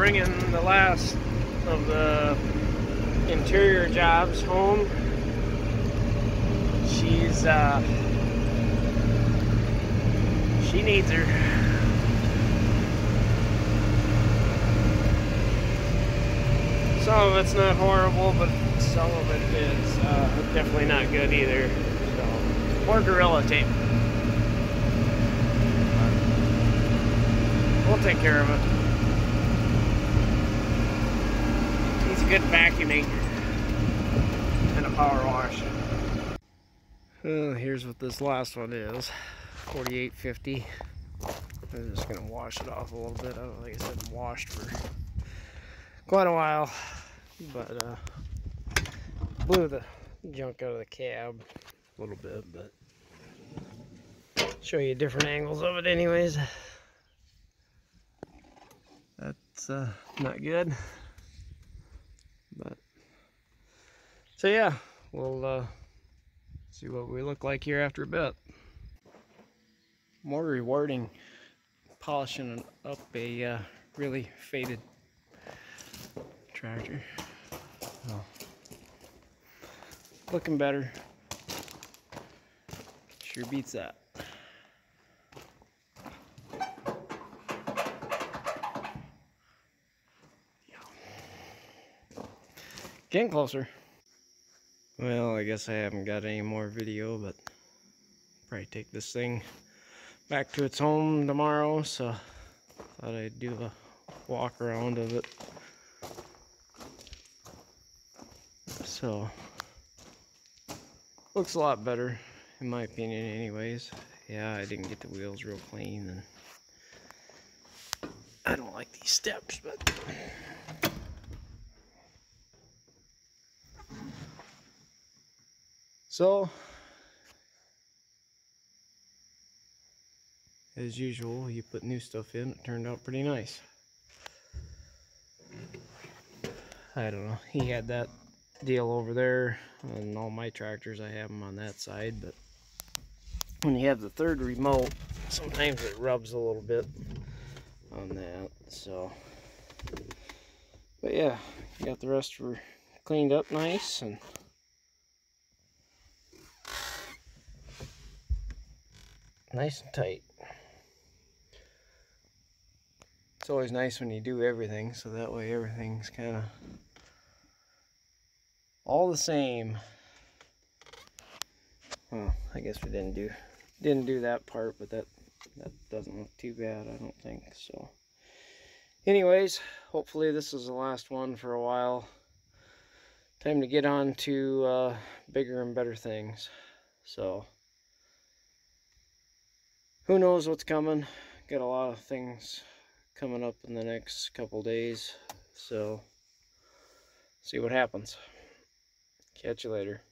bringing the last of the interior jobs home. She's, uh, she needs her. Some of it's not horrible, but some of it is uh, definitely not good either. So, more Gorilla Tape. We'll take care of it. He's a good vacuuming and a power wash. Well, here's what this last one is. 4850. I'm just gonna wash it off a little bit. I don't, like I said, washed for quite a while, but uh, blew the junk out of the cab a little bit, but show you different angles of it anyways. That's uh, not good, but so yeah, we'll uh, see what we look like here after a bit. More rewarding polishing up a uh, really faded tractor. Oh. Looking better. Sure beats that. Getting closer. Well, I guess I haven't got any more video, but probably take this thing back to its home tomorrow, so thought I'd do a walk around of it. So, looks a lot better, in my opinion anyways. Yeah, I didn't get the wheels real clean, and I don't like these steps, but... So, as usual, you put new stuff in, it turned out pretty nice. I don't know, he had that deal over there, and all my tractors, I have them on that side, but when you have the third remote, sometimes it rubs a little bit on that, so. But yeah, got the rest cleaned up nice, and nice and tight. It's always nice when you do everything, so that way everything's kind of all the same. Well, I guess we didn't do didn't do that part, but that that doesn't look too bad, I don't think. So, anyways, hopefully this is the last one for a while. Time to get on to uh, bigger and better things. So who knows what's coming. Got a lot of things coming up in the next couple days. So, see what happens. Catch you later.